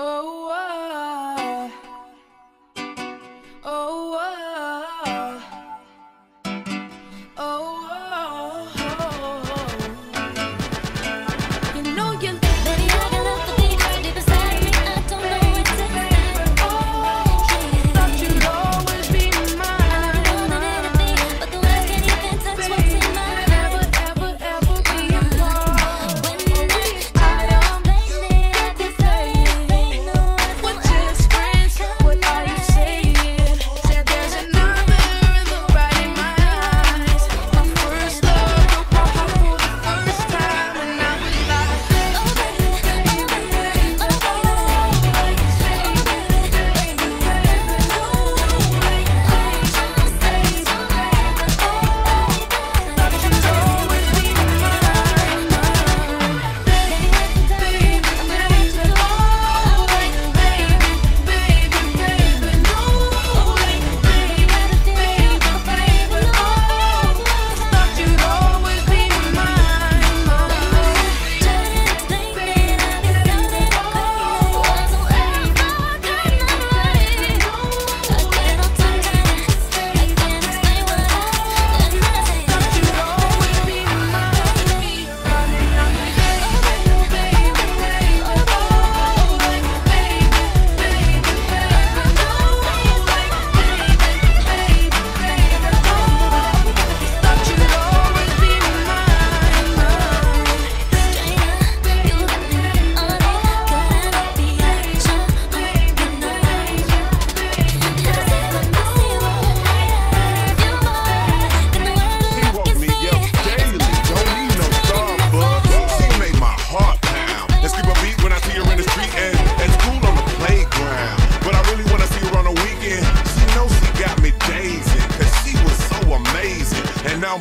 oh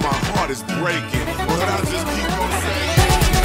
my heart is breaking. But I just keep on saying.